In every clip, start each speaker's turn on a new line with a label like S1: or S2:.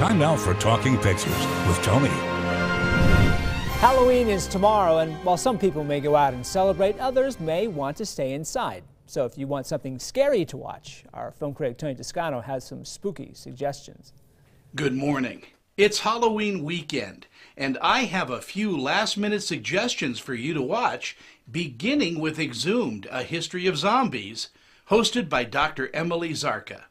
S1: Time now for Talking Pictures with Tony.
S2: Halloween is tomorrow, and while some people may go out and celebrate, others may want to stay inside. So if you want something scary to watch, our film critic Tony Toscano has some spooky suggestions.
S3: Good morning. It's Halloween weekend, and I have a few last minute suggestions for you to watch, beginning with Exhumed, A History of Zombies, hosted by Dr. Emily Zarka.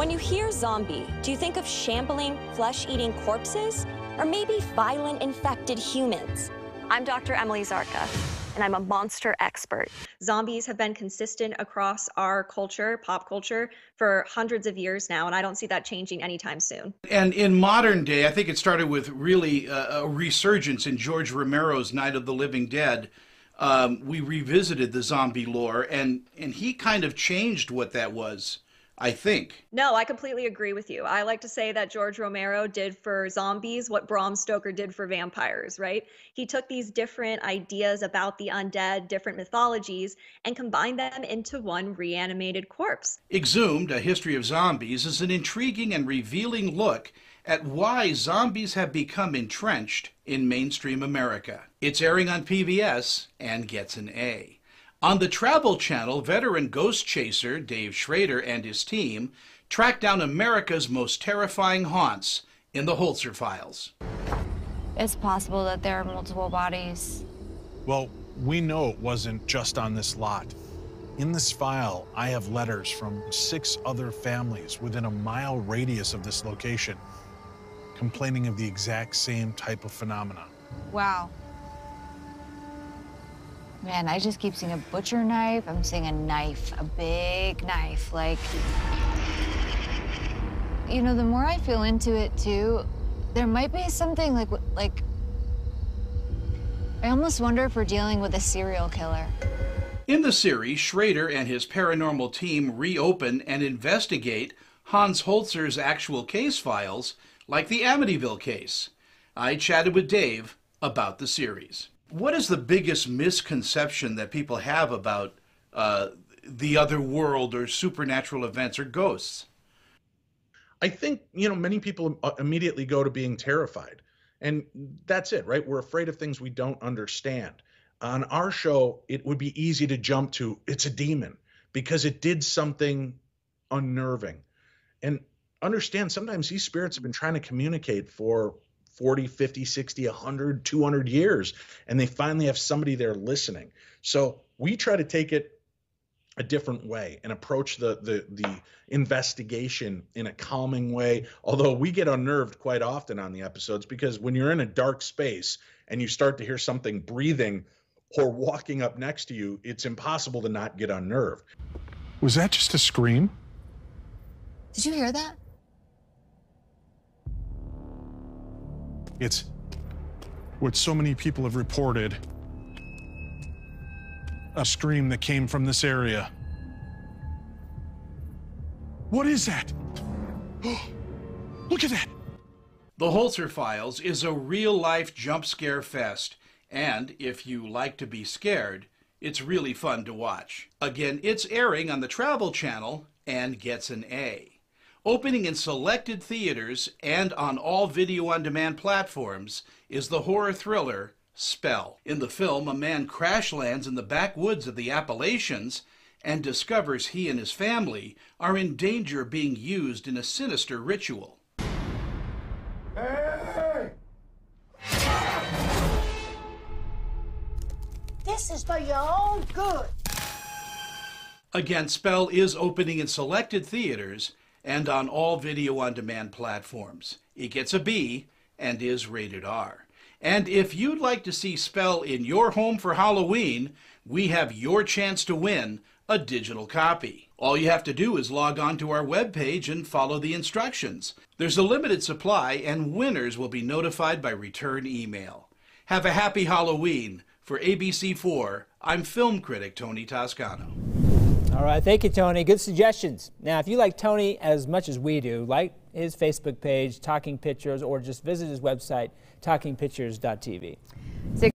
S4: When you hear zombie, do you think of shambling, flesh eating corpses? Or maybe violent, infected humans? I'm Dr. Emily Zarka, and I'm a monster expert. Zombies have been consistent across our culture, pop culture, for hundreds of years now, and I don't see that changing anytime soon.
S3: And in modern day, I think it started with really uh, a resurgence in George Romero's Night of the Living Dead. Um, we revisited the zombie lore, and, and he kind of changed what that was. I think.
S4: No, I completely agree with you. I like to say that George Romero did for zombies what Bram Stoker did for vampires, right? He took these different ideas about the undead, different mythologies, and combined them into one reanimated corpse.
S3: Exhumed, A History of Zombies, is an intriguing and revealing look at why zombies have become entrenched in mainstream America. It's airing on PBS and gets an A. On the Travel Channel, veteran ghost chaser Dave Schrader and his team track down America's most terrifying haunts in the Holzer Files.
S5: It's possible that there are multiple bodies.
S6: Well, we know it wasn't just on this lot. In this file, I have letters from six other families within a mile radius of this location complaining of the exact same type of phenomena.
S5: Wow. Man, I just keep seeing a butcher knife. I'm seeing a knife, a big knife. Like, you know, the more I feel into it too, there might be something like, like, I almost wonder if we're dealing with a serial killer.
S3: In the series, Schrader and his paranormal team reopen and investigate Hans Holzer's actual case files, like the Amityville case. I chatted with Dave about the series what is the biggest misconception that people have about uh, the other world or supernatural events or ghosts?
S6: I think, you know, many people uh, immediately go to being terrified. And that's it, right? We're afraid of things we don't understand. On our show, it would be easy to jump to it's a demon because it did something unnerving. And understand sometimes these spirits have been trying to communicate for 40, 50, 60, 100, 200 years, and they finally have somebody there listening. So we try to take it a different way and approach the the the investigation in a calming way although we get unnerved quite often on the episodes because when you're in a dark space and you start to hear something breathing or walking up next to you it's impossible to not get unnerved.
S7: Was that just a scream?
S5: Did you hear that
S7: It's what so many people have reported. A scream that came from this area. What is that? Look at that!
S3: The Holzer Files is a real life jump scare fest, and if you like to be scared, it's really fun to watch. Again, it's airing on the Travel Channel and gets an A opening in selected theaters and on all video on demand platforms, is the horror thriller Spell. In the film, a man crash lands in the backwoods of the Appalachians and discovers he and his family are in danger of being used in a sinister ritual.
S8: Hey! This is for your own good.
S3: Again, Spell is opening in selected theaters and on all video on demand platforms. It gets a B and is rated R. And if you'd like to see Spell in your home for Halloween, we have your chance to win a digital copy. All you have to do is log on to our webpage and follow the instructions. There's a limited supply, and winners will be notified by return email. Have a happy Halloween. For ABC4, I'm film critic Tony Toscano.
S2: All right, thank you, Tony. Good suggestions. Now, if you like Tony as much as we do, like his Facebook page, Talking Pictures, or just visit his website, talkingpictures.tv.